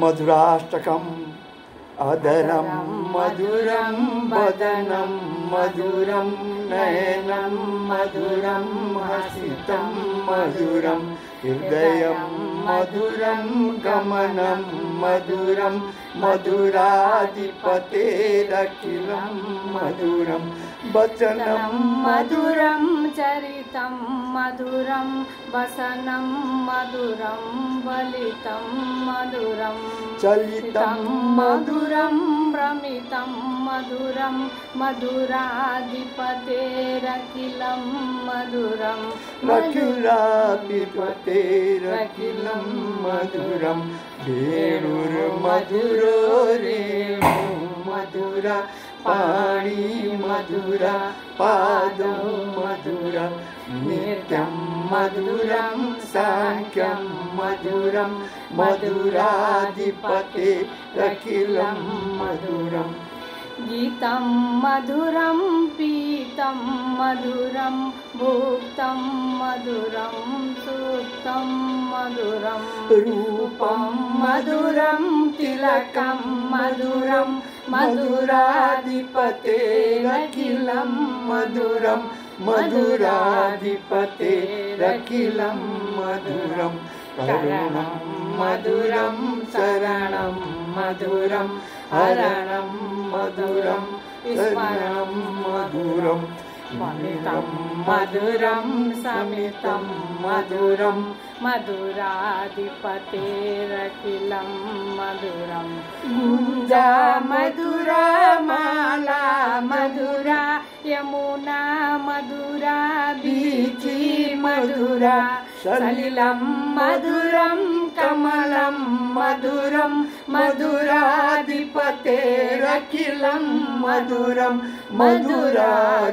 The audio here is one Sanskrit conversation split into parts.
मधुराष्टकम् अदरं मधुरं वदनं मधुरं नयनं मधुरं हसितं मधुरं हृदयं मधुरं गमनं मधुरं मधुराधिपतेरखिलं मधुरं वचनं मधुरं मधुरं वसनं मधुरं बलितं मधुरं। चलितं मधुरं भ्रमितं मधुरं मधुराधिपतेरखिलं मधुरं। रखिलाधिपतेरखिलं मधुरं। वेणुर्मधुरो रेणु मधुरा पाणी मधुरा पादं मधुरा नित्यं मधुरं साङ्ख्यं मधुरं मधुराधिपते अखिलं मधुरम् गीतं मधुरं पीतं मधुरं भुक्तं मधुरं सुप्तं मधुरं रूपं मधुरं तिलकं मधुरं मधुराधिपतेरखिलं मधुरं मधुराधिपतेरखिलं मधुरं। करुणं मधुरं शरणं मधुरं हरणं मधुरं स्मरणं मधुरं ममितं मधुरं समितं मधुरं मधुराधिपतेरखिलं मधुरं। गुञ्जा मधुरा माला मधुरा यमुना मधुरा बीची मधुरा सलिलं मधुरं कमलं मधुरं मधुराधिपतेरखिलं मधुरं मधुराधिपतेरखिलं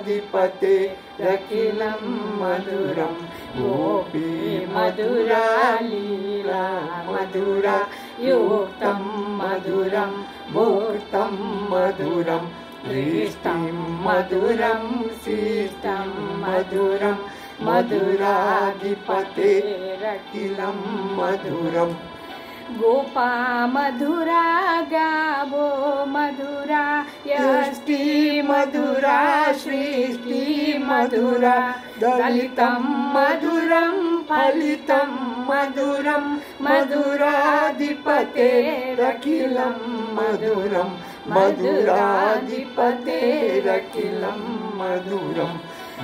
मधुरं गोपी मधुरा लीला मधुरा युक्तं मधुरं भूतं मधुरं दृष्टिं मधुरं शिष्टं मधुरं मधुराधिपतेरखिलं मधुरम् गोपा मधुरा गावो मधुरा, यष्टि मधुरा, सृष्टि मधुरा दलितं मधुरं फलितं मधुरं मधुराधिपतेरखिलं मधुरं मधुराधिपतेरखिलं मधुरं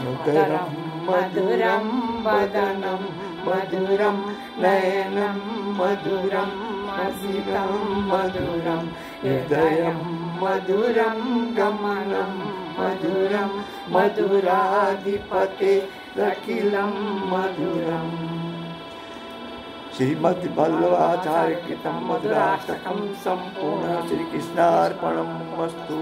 मधुरं मधुरं वदनं मधुरं नयनं मधुरं हसितं मधुरं हृदयं मधुरं गमनं मधुरं मधुराधिपते रखिलं मधुरम् श्रीमद्वल्लभाचार्यकृतं मधुराष्टकं सम्पूर्ण श्रीकृष्णार्पणम् अस्तु